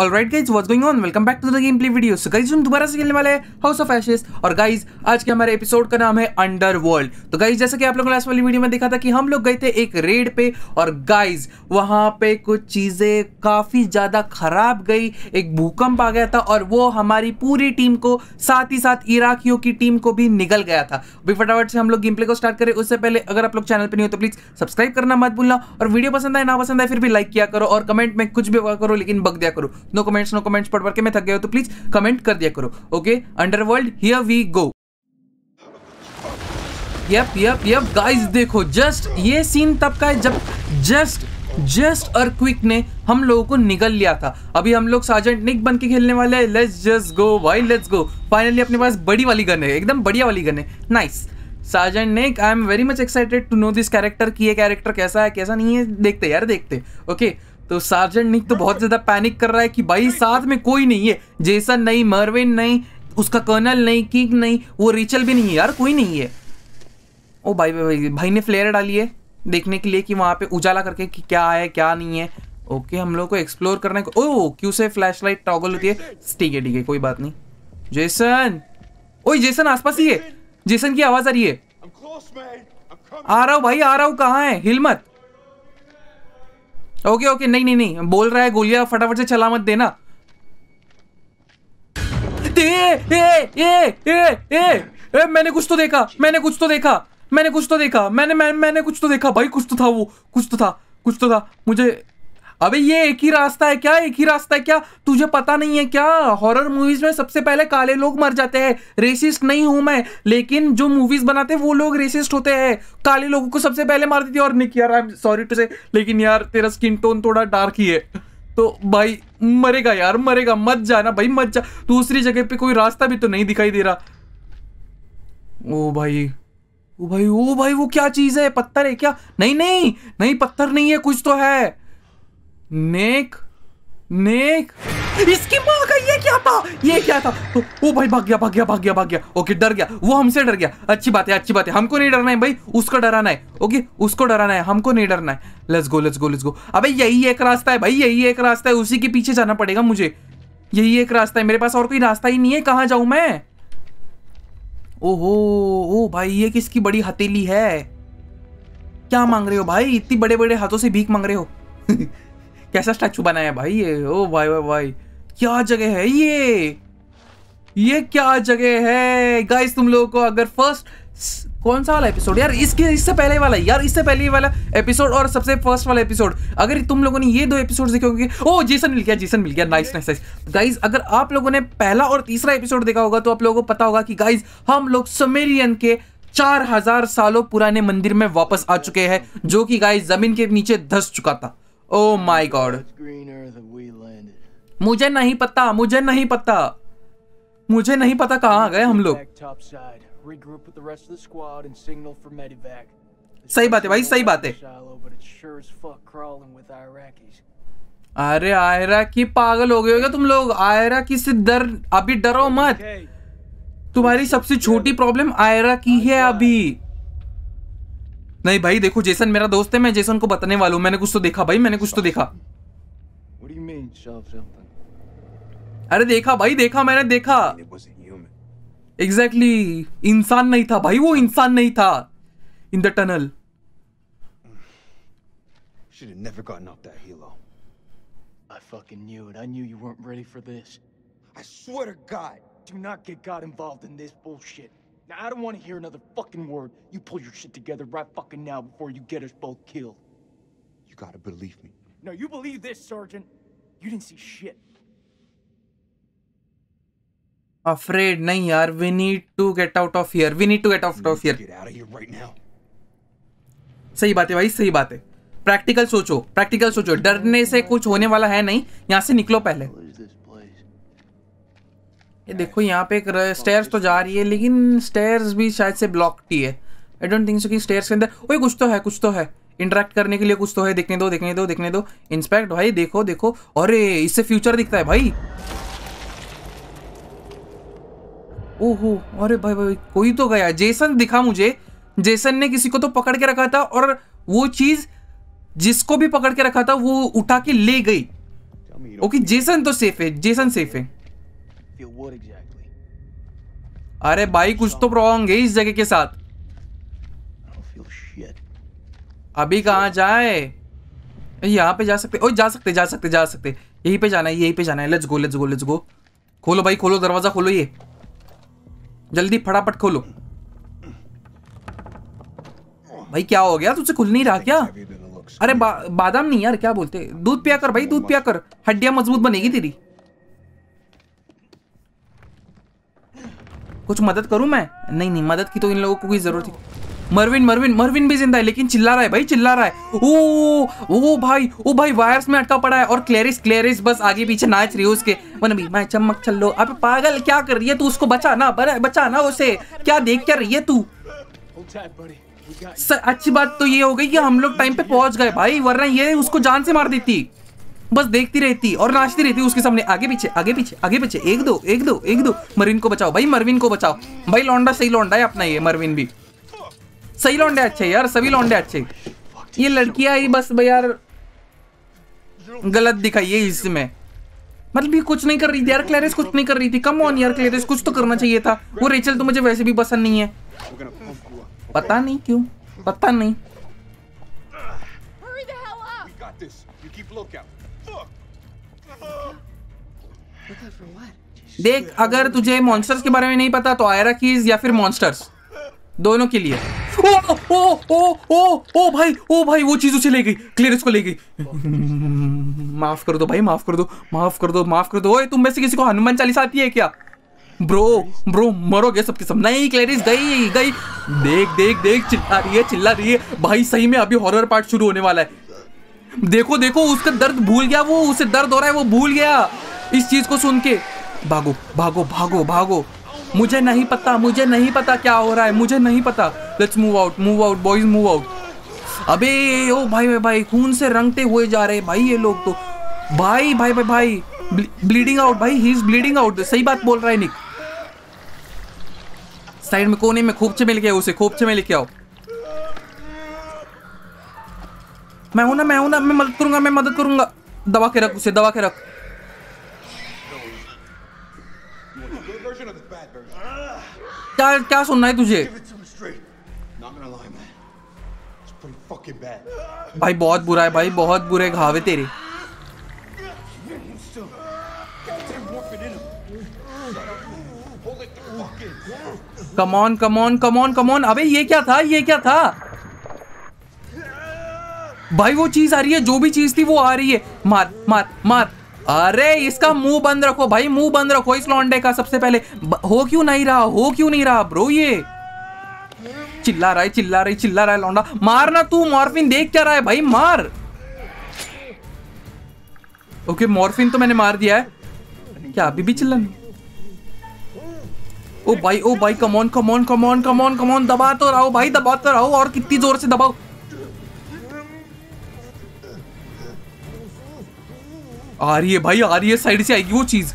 Alright guys what's going on welcome back to the gameplay video so guys हम दोबारा से खेलने वाले हैं हाउस ऑफ़ एशेस और गाइज़ आज के हमारे एपिसोड का नाम है अंडर वर्ल्ड तो गाइज़ जैसा कि आप लोगों ने लास्ट वाली वीडियो में देखा था कि हम लोग गए थे एक रेड पे, और गाइज़ वहाँ पे कुछ चीज़ें काफ़ी ज़्यादा खराब गई। एक भूकंप आ गया था, और वो हमारी पूरी टीम को, साथ ही साथ इराकियों की टीम को भी निगल गया था। अभी फटाफट से हम लोग गेम प्ले को स्टार्ट करें। उससे पहले अगर आप लोग चैनल पर नहीं हो तो प्लीज़ सब्सक्राइब करना मत भूलना। और वीडियो पसंद आए, ना पसंद आए, फिर भी लाइक किया करो, और कमेंट में कुछ भी करो, लेकिन बग दिया करो। नो कमेंट्स नो कमेंट्स पढ़ पढ़ के मैं थक गया हो तो प्लीज़ कमेंट कर दिया करो okay underworld here we go yup yup yup guys देखो जस्ट ये सीन तब का है जब जस्ट जस्ट और क्विक ने हम लोगों को निगल लिया था। अभी हम लोग सार्जेंट निक बन के खेलने वाले हैं। लेट्स जस्ट गो भाई लेट्स गो फाइनली अपने पास बड़ी वाली गन है, एकदम बढ़िया वाली गन है। Nice sergeant Nick I am very much excited to know this character कि ये कैरेक्टर कैसा है, कैसा नहीं है, देखते यार, देखते ओके तो सार्जेंट निक तो बहुत ज़्यादा पैनिक कर रहा है कि भाई साथ में कोई नहीं है। जेसन नहीं मरविन नहीं उसका कर्नल नहीं किंग नहीं वो रिचल भी नहीं है यार कोई नहीं है। ओ भाई भाई भाई, भाई ने फ्लेयर डाली है देखने के लिए कि वहाँ पे उजाला करके कि क्या है क्या नहीं है। ओके हम लोग को एक्सप्लोर करने को ओ क्यों से फ्लैश लाइट टॉगल होती है? ठीक है ठीक है कोई बात नहीं। जेसन ओए जेसन आसपास ही है। जेसन की आवाज़ आ रही है. आ रहा हूँ भाई आ रहा हूँ। कहाँ है? हिल मत। ओके ओके नहीं नहीं नहीं। बोल रहा है गोलियाँ फटाफट से चला मत देना। ए, ए, ए, ए, ए, ए, मैंने कुछ तो देखा मैंने कुछ तो देखा मैंने कुछ तो देखा मैंने मैं, मैंने कुछ तो देखा। भाई कुछ तो था वो कुछ तो था कुछ तो था। मुझे अबे ये एक ही रास्ता है क्या? एक ही रास्ता है क्या? तुझे पता नहीं है क्या? हॉरर मूवीज़ में सबसे पहले काले लोग मर जाते हैं। रेसिस्ट नहीं हूँ मैं। लेकिन जो मूवीज़ बनाते हैं, वो लोग रेसिस्ट होते हैं। काले लोगों को सबसे पहले मार देती है। और निक यार आई एम सॉरी टू से लेकिन यार, तेरा स्किन टोन थोड़ा डार्क ही है। तो भाई, मरेगा यार, मरेगा। मत जाना भाई, मत जा। दूसरी जगह पे कोई रास्ता भी तो नहीं दिखाई दे रहा। ओ भाई ओ भाई ओ भाई, वो क्या चीज़ है? पत्थर है क्या? नहीं नहीं नहीं, पत्थर नहीं है, कुछ तो है। नेक नेक। इसकी माँ का ये क्या था? ये क्या था? ओ, ओ भाई भाग गया भाग गया भाग गया भाग गया। ओके डर गया। वो हमसे डर गया। अच्छी बात है अच्छी बात है। हमको नहीं डरना है भाई। उसको डराना है ओके? उसको डराना है। हमको नहीं डरना है। Let's go let's go let's go अबे यही एक रास्ता है भाई यही एक रास्ता है। उसी के पीछे जाना पड़ेगा मुझे। यही एक रास्ता है। मेरे पास और कोई रास्ता ही नहीं है। कहाँ जाऊँ मैं? ओहो ओ भाई ये किसकी बड़ी हथेली है? क्या मांग रहे हो भाई? इतनी बड़े बड़े हाथों से भीख मांग रहे हो? कैसा स्टैचू बनाया भाई ये? ओ भाई भाई भाई। क्या जगह है ये? ये क्या जगह है? गाइस तुम लोगों को अगर फ़र्स्ट कौन सा वाला एपिसोड यार, इसके, इससे पहले वाला, यार, इससे पहले वाला एपिसोड और सबसे फ़र्स्ट वाला एपिसोड अगर तुम लोगों ने ये दो एपिसोड देखे होंगे, ओ जेसन मिल गया जीसन मिल गया। नाइस नाइस नाइस गाइस अगर आप लोगों ने पहला और तीसरा एपिसोड देखा होगा तो आप लोगों को पता होगा कि गाइज़ हम लोग समेरियन के चार हज़ार सालों पुराने मंदिर में वापस आ चुके हैं, जो कि गाइज़ ज़मीन के नीचे धस चुका था। ओ माय गॉड मुझे नहीं पता मुझे नहीं पता। मुझे नहीं पता कहा गए हम लोग। सही बात है भाई सही बात है। अरे आयरा की पागल हो गए तुम लोग? आयरा की से डर अभी डरो मत। तुम्हारी सबसे छोटी प्रॉब्लम आयरा की है अभी। नहीं भाई देखो जेसन मेरा दोस्त है मैं जेसन को बताने वाला हूँ मैंने कुछ तो देखा भाई मैंने कुछ तो देखा? अरे देखा भाई देखा मैंने देखा. एग्जैक्टली exactly, इंसान नहीं था भाई वो इंसान नहीं था in the tunnel Should have never gotten off that helo. I fucking knew it. I knew you weren't ready for this. I swear to God. Do not get God involved in this bullshit. Now, I don't want to hear another fucking word. You pull your shit together right fucking now before you get us both killed. You gotta believe me. No, you believe this, Sergeant. You didn't see shit. Afraid नहीं यार we need to get out of here we need to get out of here Get out of here right now. सही बात है भाई सही बात है practical सोचो प्रैक्टिकल सोचो डरने से कुछ होने वाला है नहीं यहाँ से निकलो पहले What is this place? ये देखो यहाँ पे एक स्टेयर्स तो जा रही है लेकिन स्टेयर्स भी शायद से ब्लॉक्ड ही है। आई डोंट थिंक सो कि स्टेयर्स के अंदर ओए कुछ तो है कुछ तो है। इंटरेक्ट करने के लिए कुछ तो है। देखने दो देखने दो देखने दो। इंस्पेक्ट भाई देखो देखो। अरे इससे फ्यूचर दिखता है भाई। ओहो अरे भाई भाई कोई तो गया। जेसन दिखा मुझे। जेसन ने किसी को तो पकड़ के रखा था और वो चीज़ जिसको भी पकड़ के रखा था वो उठा के ले गई। ओके जेसन तो सेफ़ है जेसन सेफ़ है? अरे भाई कुछ तो रॉन्ग है इस जगह के साथ. अभी कहाँ जाए? यहाँ पे जा सकते ओ जा सकते जा सकते जा सकते यहीं पे जाना है यहीं पे जाना है। Let's go let's go let's go खोलो भाई खोलो दरवाज़ा खोलो ये। जल्दी फटाफट खोलो। भाई क्या हो गया? तुझसे खुल नहीं रहा क्या. अरे बा, बादाम नहीं यार क्या बोलते दूध पिया कर भाई दूध पिया कर। हड्डियाँ मज़बूत बनेगी तेरी। कुछ मदद करूँ मैं? नहीं नहीं मदद की तो इन लोगों को कोई ज़रूरत ही मरविन मरविन मरविन भी ज़िंदा है लेकिन चिल्ला रहा है भाई चिल्ला रहा है। ओ ओ भाई ओ भाई वायर्स में अटका पड़ा है और क्लेरिस क्लेरिस बस आगे पीछे नाच रही है उसके। वन भी मैं चमक चलो अब पागल क्या कर रही है तू उसको बचा ना बचा ना उसे। क्या देख क्या रही है तू? Hold tight, buddy. We got you. स- अच्छी बात तो ये हो गई कि हम लोग टाइम पे पहुँच गए भाई वरना ये उसको जान से मार देती। बस देखती रहती और नाचती रहती उसके सामने आगे पीछे आगे पीछे आगे पीछे एक दो एक दो एक दो। मरविन को बचाओ भाई मरविन को बचाओ। भाई लौंडा सही लौंडा है अपना ये मरविन भी। सही लौंडे अच्छे यार सभी लौंडे अच्छे ये लड़कियाँ ही बस भाई यार गलत दिखाई है इसमें। मतलब ये कुछ नहीं कर रही थी यार क्लेरिस कुछ नहीं कर रही थी। कम ऑन यार क्लेरिस कुछ तो करना चाहिए था। वो रेचल तो मुझे वैसे भी पसंद नहीं है. पता नहीं क्यों पता नहीं। देख, अगर तुझे मॉन्स्टर्स के बारे में नहीं पता तो आयरा कीज या फिर मॉन्स्टर्स दोनों के लिए। ओ ओ ओ ओ ओ भाई ओ भाई, वो चीज़ उसे ले गई क्लियरेंस को ले गई। माफ़ कर दो भाई, माफ़ कर दो, माफ़ कर दो, माफ़ कर दो। ओए, तुम में से किसी को हनुमान चालीसा आती है क्या? ब्रो ब्रो, मरोगे सबके सब। नहीं क्लेरिस गई गई। देख देख देख, चिल्ला रही है, चिल्ला रही है। भाई, सही में अभी हॉरर पार्ट शुरू होने वाला है। देखो देखो, उसका दर्द भूल गया, वो, उसे दर्द हो रहा है, वो भूल गया। इस चीज़ को सुन के। भागो भागो भागो भागो। मुझे नहीं पता, मुझे नहीं पता क्या हो रहा है, मुझे नहीं पता। Let's move out move out boys move out अबे, ओ भाई भाई भाई, खून से रंगते हुए जा रहे भाई ये लोग तो। भाई भाई भाई भाई ब्लीडिंग आउट भाई ही इज़ ब्लीडिंग आउट सही बात बोल रहा है निक साइड में कोने में खोपचे में लेके आओ उसे खोपचे में लेके आओ। मैं हूँ ना, मैं हूँ ना, मैं मदद करूँगा, मैं मदद करूँगा। दबा के रख उसे, दबा के रख। क्या क्या सुनना है तुझे? भाई बहुत बुरा है भाई बहुत बुरे घाव है तेरे। कमौन कमोन कमोन कमोन अबे ये क्या था? ये क्या था? भाई वो चीज़ आ रही है जो भी चीज़ थी वो आ रही है। मार मार मार। अरे, इसका मुँह बंद रखो भाई, मुँह बंद रखो इस लौंडे का सबसे पहले। हो क्यों नहीं रहा, हो क्यों नहीं रहा ब्रो ये। चिल्ला रहा है, चिल्ला रही चिल्ला रहा है लौंडा। मार ना तू, मॉर्फिन, देख क्या रहा है भाई, मार। ओके, मॉर्फिन तो मैंने मार दिया है। क्या, अभी भी चिल्ला नहीं? ओ भाई ओ भाई come on come on come on come on come on दबा तो रहो भाई, दबा तो रहो और कितनी ज़ोर से दबाओ। आ रही है भाई, आ रही है, साइड से आएगी वो चीज़।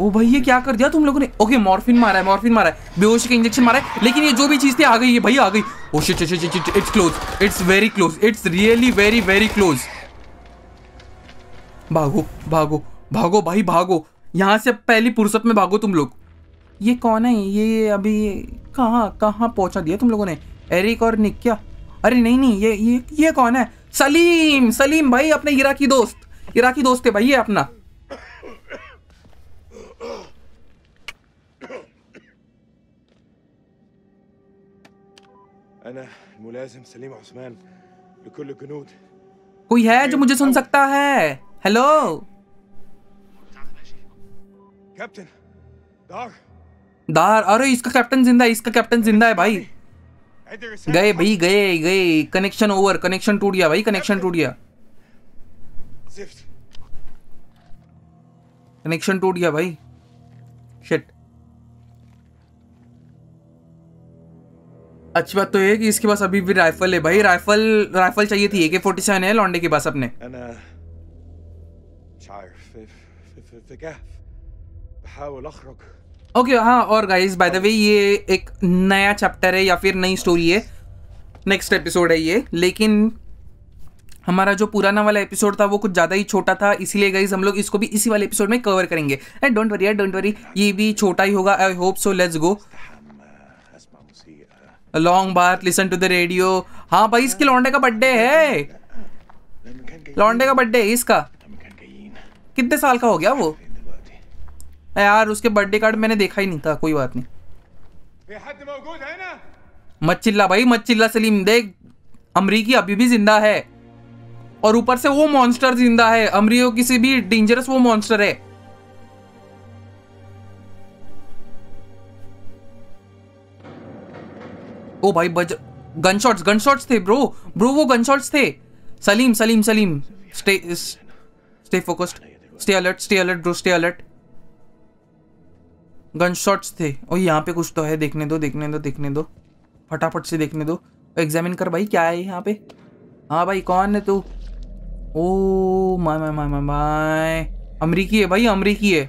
ओ भाई, ये क्या कर दिया तुम लोगों ने? ओके मॉर्फिन मारा है मॉर्फिन मारा है। बेहोशी का इंजेक्शन मारा है। लेकिन ये जो भी चीज़ थी, आ गई है भाई आ गई। It's close it's very close it's really very very close भागो भागो भागो भाई, भागो। यहाँ से पहली फुर्सत में भागो तुम लोग। ये कौन है? ये अभी कहाँ कहाँ पहुँचा दिया तुम लोगों ने? एरिक और निक क्या अरे नहीं नहीं, ये ये ये कौन है? सलीम सलीम भाई अपने इराकी दोस्त। इराकी दोस्त है भाई ये अपना। सलीम उस्मान कोई है जो मुझे सुन सकता है? हेलो कैप्टन दार दार अरे इसका कैप्टन ज़िंदा है इसका कैप्टन ज़िंदा है भाई। गए भाई गए गए कनेक्शन ओवर कनेक्शन टूट गया भाई कनेक्शन टूट गया कनेक्शन टूट गया भाई शिट अच्छी बात तो ये कि इसके पास अभी भी राइफल है भाई राइफल राइफल चाहिए थी एके फोर्टी सेवन है लॉन्डे के पास अपने And, uh, ओके okay, हाँ और गाइस बाय द वे ये एक नया चैप्टर है या फिर नई स्टोरी है। नेक्स्ट एपिसोड है ये। लेकिन हमारा जो पुराना वाला एपिसोड था वो कुछ ज़्यादा ही छोटा था। इसीलिए गाइज़ हम लोग इसको भी इसी वाले एपिसोड में कवर करेंगे। And don't worry don't worry ये भी छोटा ही होगा। I hope so let's go long bar listen to the radio हाँ भाई इसके लौंडे का बर्थडे है। लौंडे का बर्थडे है इसका। कितने साल का हो गया वो? यार उसके बर्थडे कार्ड मैंने देखा ही नहीं था कोई बात नहीं। मत चिल्ला भाई मत चिल्ला सलीम देख अमरीकी अभी भी ज़िंदा है। और ऊपर से वो मॉन्स्टर ज़िंदा है अमरीको किसी भी डेंजरस वो मॉन्स्टर है। ओ भाई बज गनशॉट्स गनशॉट्स थे ब्रो ब्रो वो गनशॉट्स थे। Salim Salim Salim stay stay focused stay alert stay alert bro stay alert gunshots थे। और यहाँ पे कुछ तो है। देखने दो देखने दो देखने दो। फटाफट से देखने दो। एग्जामिन कर भाई, क्या है यहाँ पे? हाँ भाई, कौन है तू? ओ my my my my my. अमरीकी है भाई, अमरीकी है।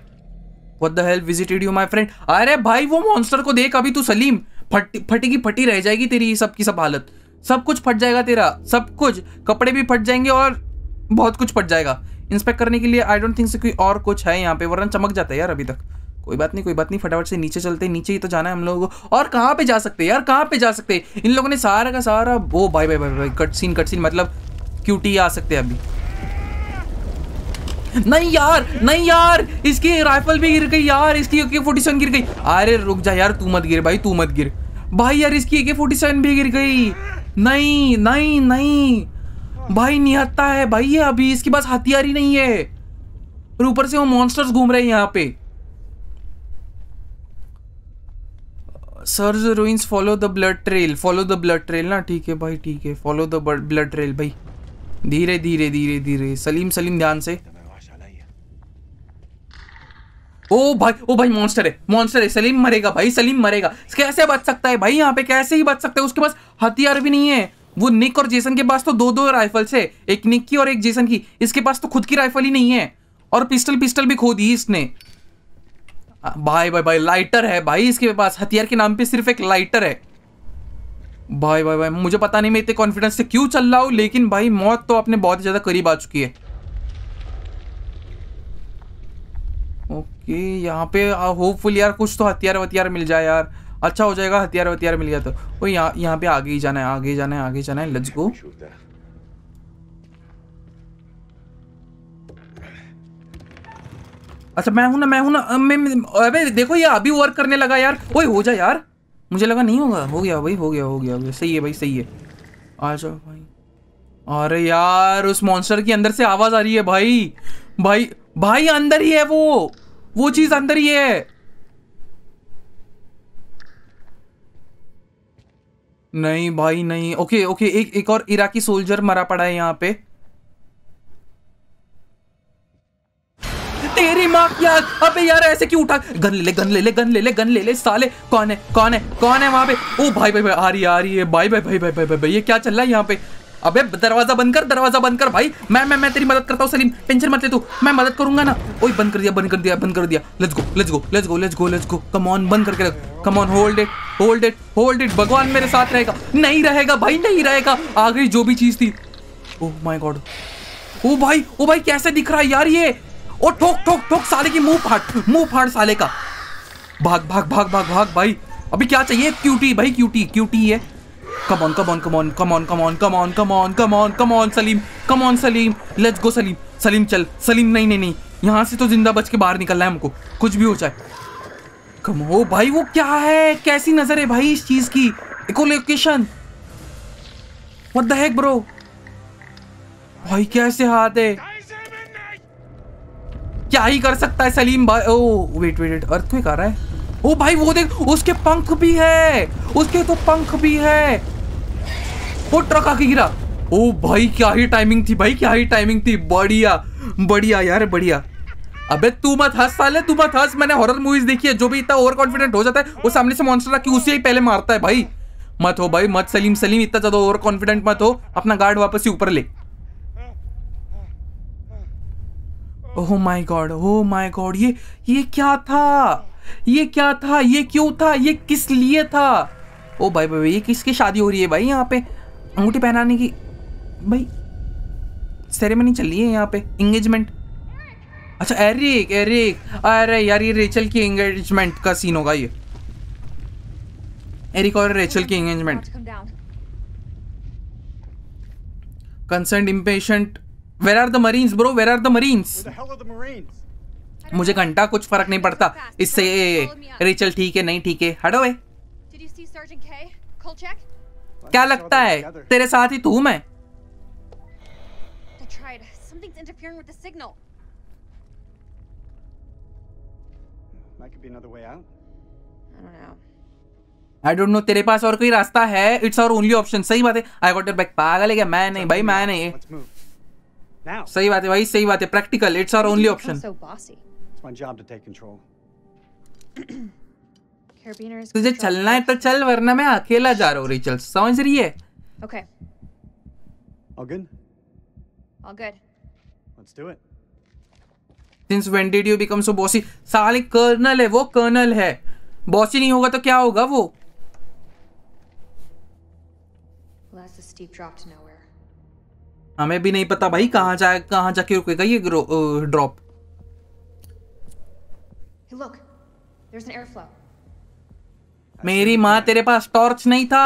What the hell visited you my friend अरे भाई, वो मॉन्स्टर को देख अभी तू सलीम। फट फटी की फटी रह जाएगी तेरी सब की सब हालत। सब कुछ फट जाएगा तेरा। सब कुछ। कपड़े भी फट जाएँगे और बहुत कुछ फट जाएगा। इंस्पेक्ट करने के लिए आई डोंट थिंक से कोई और कुछ है यहाँ पे, वरना चमक जाता है यार अभी तक। कोई बात नहीं, कोई बात नहीं, फटाफट से नीचे चलते नीचे ही तो जाना है हम लोगों को। और कहाँ पे जा सकते यार, कहाँ पे जा सकते इन लोगों ने सारा का सारा वो भाई भाई भाई भाई कट सीन कट सीन मतलब क्यूटी आ सकते हैं अभी। नहीं यार नहीं यार, इसकी राइफल भी गिर गई यार, इसकी ए फोर्टी सेवन गिर गई। अरे रुक जा यार, तू मत गिर भाई, तू मत गिर। भाई यार, इसकी ए फोर्टी सेवन भी गिर गई। नहीं नहीं नहीं। भाई, निहत्ता है भाई ये अभी, इसके पास हथियार ही नहीं है। और ऊपर से वो मॉन्स्टर्स घूम रहे हैं यहाँ पे। Sir the ruins follow the blood trail follow the blood trail ना, ठीक है भाई, ठीक है फॉलो द ब्लड ट्रेल भाई। धीरे धीरे धीरे धीरे, सलीम सलीम ध्यान से। ओ भाई ओ भाई मॉन्स्टर है मॉन्स्टर है, सलीम मरेगा भाई, सलीम मरेगा। कैसे बच सकता है भाई यहाँ पे, कैसे ही बच सकता है, उसके पास हथियार भी नहीं है। वो निक और जेसन के पास तो दो दो राइफल्स है, एक निक की और एक जेसन की। इसके पास तो खुद की राइफल ही नहीं है, और पिस्टल पिस्टल भी खो दी इसने। भाई भाई भाई लाइटर है भाई इसके पास। हथियार के नाम पे सिर्फ़ एक लाइटर है। भाई भाई भाई, मुझे पता नहीं मैं इतने कॉन्फिडेंस से क्यों चल रहा हूँ, लेकिन भाई, मौत तो अपने बहुत ज़्यादा करीब आ चुकी है। ओके यहाँ पे होपफुल यार, कुछ तो हथियार वथियार मिल जाए यार। अच्छा हो जाएगा, हथियार वथियार मिल गया तो। यहाँ यहाँ पे आगे ही जाना है, आगे जाना है, आगे जाना है लेट्स गो अच्छा मैं हूँ ना, मैं हूँ ना मैं, मैं- अबे, देखो ये अभी वर्क करने लगा यार। ओए, हो जा यार। मुझे लगा नहीं होगा। हो गया भाई, हो गया हो गया हो गया। सही है भाई, सही है। आ जाओ भाई। अरे यार, उस मॉन्स्टर की अंदर से आवाज़ आ रही है भाई। भाई भाई अंदर ही है वो। वो चीज़ अंदर ही है। नहीं भाई, नहीं। ओके ओके, एक एक और इराकी सोल्जर मरा पड़ा है यहाँ पे। तेरी माँ की आग अबे यार ऐसे क्यों उठा? गन ले ले गन ले ले गन ले ले गन ले ले साले। कौन है? कौन है? कौन है वहाँ पे? ओ भाई भाई भाई आ रही आ रही है। भाई भाई भाई भाई भाई, भाई ये क्या चल रहा है यहाँ पे? अबे दरवाज़ा बंद कर दरवाज़ा बंद कर भाई। मैं मैं मैं तेरी मदद करता हूँ सलीम। टेंशन मत ले तू। मैं मदद करूँगा ना। ओए बंद कर दिया बंद कर दिया बंद कर दिया। Let's go let's go let's go let's go let's go come on बंद करके रख। Come on hold it hold it hold it भगवान मेरे साथ रहेगा। नहीं रहेगा भाई नहीं रहेगा। आ गई जो भी चीज़ थी। ओह माय गॉड ओ भाई ओ भाई कैसे दिख रहा है यार ये? ओ ठोक ठोक ठोक साले की मुँह फाड़ मुँह फाड़ साले का। भाग भाग भाग भाग भाग, भाई। अभी क्या चाहिए? क्यूटी भाई क्यूटी क्यूटी है। Come on come on come on come on come on come on come on come on come on Salim come on Salim let's go Salim Salim चल। सलीम नहीं नहीं नहीं। यहाँ से तो ज़िंदा बच के बाहर निकलना है हमको। कुछ भी हो जाए। कम हो भाई, वो क्या है? कैसी नज़र है भाई इस चीज़ की? Echolocation what the heck bro भाई, कैसे हाथ है? क्या ही कर सकता है सलीम भाई? ओ wait wait wait earth earthquake आ रहा है। ओ भाई, वो देख, उसके पंख भी है। उसके तो पंख भी है। वो ट्रक आके गिरा। ओ भाई, क्या ही टाइमिंग थी भाई, क्या ही टाइमिंग थी। बढ़िया बढ़िया यार, बढ़िया। अबे, तू मत हंस साले, तू मत हंस। मैंने हॉरर मूवीज़ देखी है, जो भी इतना ओवर कॉन्फिडेंट हो जाता है, वो सामने से मॉन्स्टर आके उसे ही पहले मारता है भाई। मत हो भाई, मत सलीम सलीम, इतना ज़्यादा ओवर कॉन्फिडेंट मत हो। अपना गार्ड वापस ही ऊपर ले। Oh my God oh my God ये ये क्या था? ये क्या था? ये क्यों था? ये किस लिए था? ओ भाई भाई भाई, ये किसकी शादी हो रही है भाई यहाँ पे? अंगूठी पहनाने की भाई सेरेमनी चल रही है यहाँ पे? इंगेजमेंट अच्छा एरिक एरिक अरे यार ये रेचल की एंगेजमेंट का सीन होगा ये। एरिक और रेचल की engagement. Concern impatient Where are the Marines, bro? Where are the Marines? Where the hell are the Marines? मुझे घंटा कुछ फ़र्क नहीं पड़ता। इससे रिचल ठीक है नहीं ठीक है? हटो क्या लगता है? तेरे साथ ही तू मैं। आई डोंट नो तेरे पास और कोई रास्ता है? इट्स आवर ओनली ऑप्शन सही बात है। आई वॉन्ट बैक पागल है क्या? मैं नहीं भाई मैं नहीं। सही बात है भाई सही बात है। Practical it's our only option तुझे चलना है तो चल वरना मैं अकेला जा रहा हूँ रिचल समझ रही है? Okay all good all good let's do it since when did you become so bossy साले कर्नल है वो कर्नल है। बॉसी नहीं होगा तो क्या होगा वो? Let's the steep drop to nowhere हमें भी नहीं पता भाई कहाँ जाए कहाँ जाके रुकेगा ये ड्रॉप. मेरी माँ तेरे पास टॉर्च नहीं था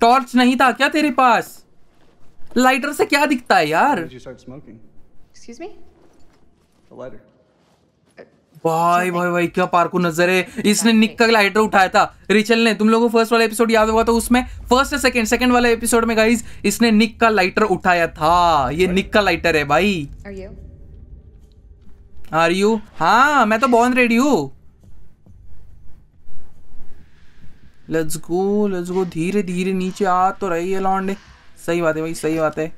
टॉर्च नहीं था क्या तेरे पास लाइटर से क्या दिखता है यार? Excuse me? The lighter. भाई भाई भाई क्या पार्को नज़र है? इसने निक का लाइटर उठाया था। रिचल ने तुम लोगों को फ़र्स्ट वाला एपिसोड याद होगा तो उसमें फ़र्स्ट सेकंड सेकंड वाले एपिसोड में गाइस इसने निक का लाइटर उठाया था। ये निक का लाइटर है भाई। आर यू हाँ मैं तो बॉर्न रेडी हूँ। लेट्स गो लेट्स गो धीरे धीरे नीचे आ तो रही है लॉन्डे सही बात है भाई सही बात है।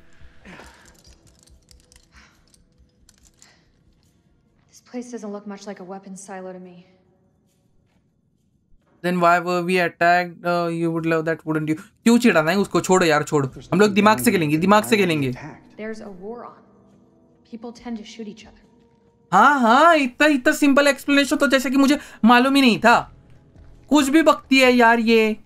Place doesn't look much like a weapons silo to me. Then why were we attacked you would love that wouldn't you क्यों चिढ़ाना है उसको? छोड़ो यार छोड़ो। हम लोग दिमाग से खेलेंगे दिमाग से खेलेंगे। There's a war on. People tend to shoot each other. हाँ हाँ इतना इतना सिंपल एक्सप्लेनेशन तो जैसे कि मुझे मालूम ही नहीं था। कुछ भी बकती है यार ये।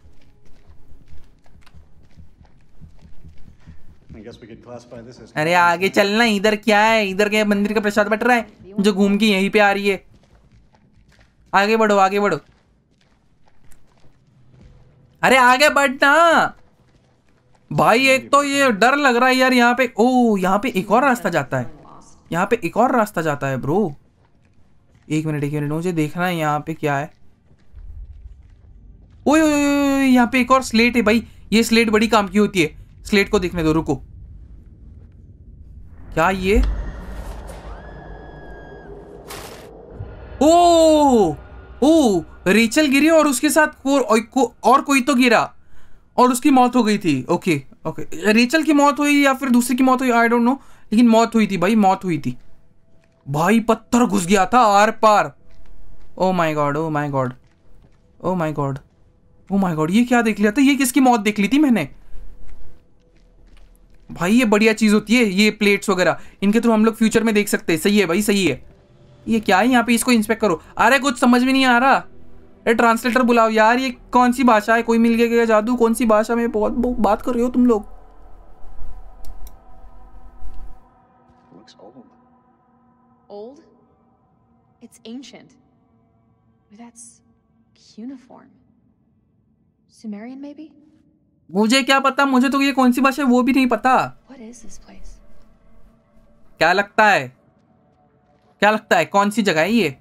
अरे आगे चलना इधर क्या है? इधर के मंदिर का प्रसाद बट रहा है जो घूम के यहीं पे आ रही है। आगे बढ़ो आगे बढ़ो। अरे आगे बढ़ना। भाई एक तो ये डर लग रहा है यार यहाँ पे। ओ यहाँ पे एक और रास्ता जाता है। यहाँ पे एक और रास्ता जाता है ब्रो। एक मिनट एक मिनट मुझे देखना है यहाँ पे क्या है। ओए, यहाँ पे एक और स्लेट है भाई। ये स्लेट बड़ी काम की होती है। स्लेट को देखने दो रुको। क्या ये? ओ ओ रेचल गिरी और उसके साथ और, को, और कोई तो गिरा। और उसकी मौत हो गई थी। Okay okay. रेचल की मौत हुई या फिर दूसरी की मौत हुई? आई डोंट नो लेकिन मौत हुई थी भाई मौत हुई थी। भाई पत्थर घुस गया था आर पार। ओ my God oh my God oh my God oh my God ये क्या देख लिया था? ये किसकी मौत देख ली थी मैंने? भाई ये बढ़िया चीज़ होती है ये प्लेट्स वगैरह इनके थ्रू हम लोग फ्यूचर में देख सकते हैं सही है भाई सही है ये क्या है यहाँ पे इसको इंस्पेक्ट करो अरे कुछ समझ में नहीं आ रहा अरे ट्रांसलेटर बुलाओ यार ये कौन सी भाषा है कोई मिल गया क्या जादू कौन सी भाषा में बहुत, बात कर रहे हो तुम लोग old. Old? It's ancient. But that's cuneiform. Sumerian, maybe? मुझे क्या पता? मुझे तो ये कौन सी भाषा है वो भी नहीं पता? क्या लगता है? क्या लगता है? कौन सी जगह है ये.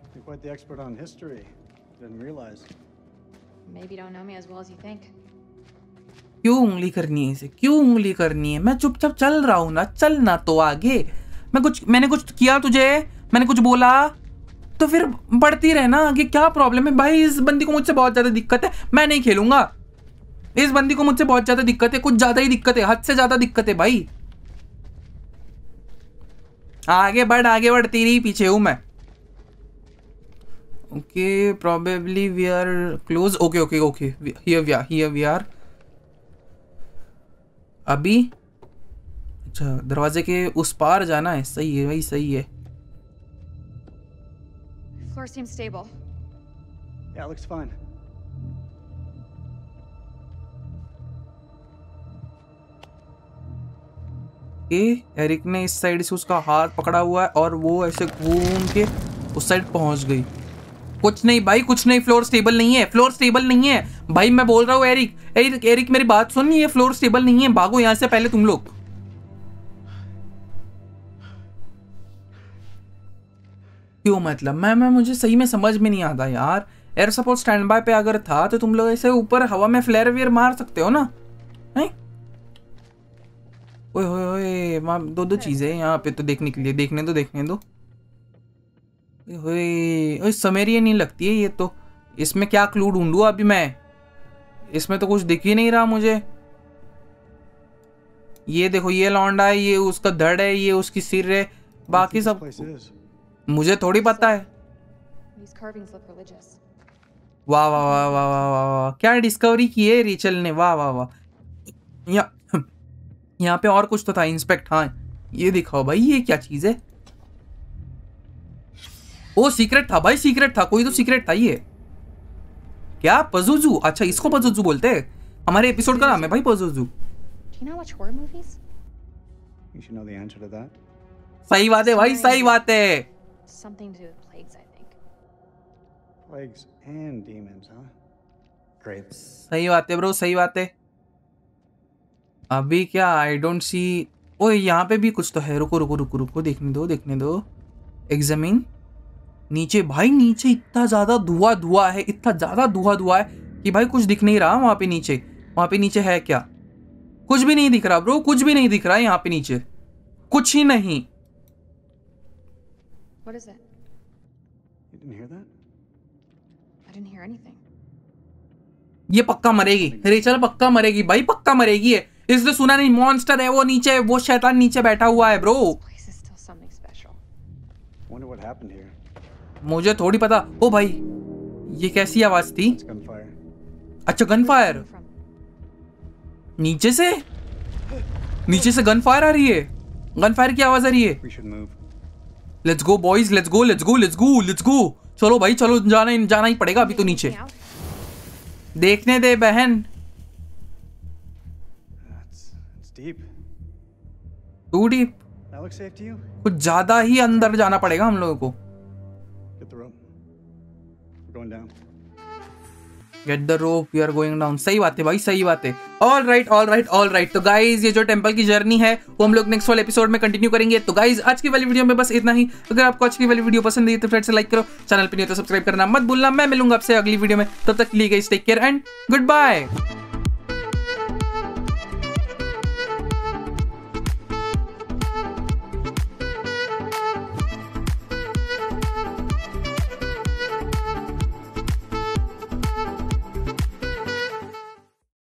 क्यों उंगली करनी है इसे? क्यों उंगली करनी है? मैं चुपचाप चल रहा हूँ ना चलना तो आगे। मैं कुछ मैंने कुछ किया तुझे? मैंने कुछ बोला? तो फिर बढ़ती रहना आगे। क्या प्रॉब्लम है? भाई इस बंदी को मुझसे बहुत ज़्यादा दिक्कत है। मैं नहीं खेलूँगा। इस बंदी को मुझसे बहुत ज़्यादा दिक्कत है कुछ ज़्यादा ही दिक्कत है हद से ज़्यादा दिक्कत है भाई। आगे बढ़ आगे बढ़ तेरे ही पीछे हूँ मैं। Okay probably we are close okay okay okay here we are here we are अभी? अच्छा दरवाजे के उस पार जाना है। सही है भाई सही है। Floor seems stable. Yeah, looks fine. Okay Eric ने इस साइड से उसका हाथ पकड़ा हुआ है और वो ऐसे घूम के उस साइड पहुँच गई। कुछ नहीं भाई, कुछ नहीं, फ्लोर स्टेबल नहीं है, फ्लोर स्टेबल नहीं है। भाई मैं बोल रहा हूँ, एरिक एरिक एरिक मेरी बात सुन, ये फ्लोर स्टेबल नहीं है, भागो यहाँ से पहले तुम लोग। क्यों मतलब? मैं मैं, मुझे सही में समझ में नहीं आता यार। एयर सपोर्ट स्टैंड बाय पे अगर था तो तुम लोग ऐसे ऊपर हवा में फ्लेयर वेयर मार सकते हो ना? होए होए दो दो चीज़ें हैं यहाँ पे तो देखने के लिए। देखने दो देखने दो। ओए होए ओए समेरिए नहीं लगती है ये तो। इसमें क्या क्लू ढूंढूं अभी मैं? इसमें तो कुछ दिख ही नहीं रहा मुझे। ये देखो ये लौंडा है ये उसका धड़ है ये उसकी सिर है बाकी सब मुझे थोड़ी पता है. वाह वाह वाह वाह वाह वाह वाह क्या डिस्कवरी की है रिचल ने? वाह वाह वाह। यहाँ यहाँ पे और कुछ तो था इंस्पेक्ट हाँ। ये दिखाओ भाई ये क्या चीज़ है? ओ सीक्रेट था भाई सीक्रेट था कोई तो सीक्रेट था ये। क्या? पजुजू? अच्छा इसको पजुजू बोलते हैं? हमारे एपिसोड का नाम है भाई पजुजू. सही बात है भाई सही बात है। Something to do with plagues, I think. Plagues and demons, huh? Great. सही बात है ब्रो सही बात है। अभी क्या? आई डोंट सी ओ यहाँ पे भी कुछ तो है। रुको रुको रुको रुको देखने दो देखने दो। एग्जामिन नीचे भाई नीचे इतना ज़्यादा धुआँ धुआँ है इतना ज़्यादा धुआँ धुआँ है कि भाई कुछ दिख नहीं रहा वहाँ पे नीचे। वहाँ पे नीचे है क्या? कुछ भी नहीं दिख रहा ब्रो कुछ भी नहीं दिख रहा है यहाँ पे नीचे। कुछ ही नहीं। What is? You didn't hear that? I didn't hear anything. ये पक्का मरेगी। रेचल पक्का मरेगी भाई पक्का मरेगी है इसने सुना नहीं मॉन्स्टर है वो नीचे वो शैतान नीचे बैठा हुआ है ब्रो. मुझे थोड़ी पता। ओ भाई ये कैसी आवाज़ थी? अच्छा गन फायर नीचे से? नीचे से गन फायर आ रही है। गन फायर की आवाज़ आ रही है. Let's go boys let's go let's go let's go let's go चलो भाई चलो जाना ही जाना ही पड़ेगा अभी तो नीचे। देखने दे बहन। Deep. Too deep That looks safe to you? कुछ ज़्यादा ही अंदर जाना पड़ेगा हम लोगों को। Get the rope. We're going down. Get the rope we are going down सही बात है भाई सही बात है। All right all right all right तो गाइज़ ये जो टेंपल की जर्नी है वो हम लोग नेक्स्ट वाले एपिसोड में कंटिन्यू करेंगे। तो गाइज़ आज की वाली वीडियो में बस इतना ही। अगर आपको आज की वाली वीडियो पसंद आई तो फ्रेंड से लाइक करो। चैनल पर नहीं तो सब्सक्राइब करना मत भूलना। मैं मिलूँगा आपसे अगली वीडियो में। तब तक के लिए guys take care and goodbye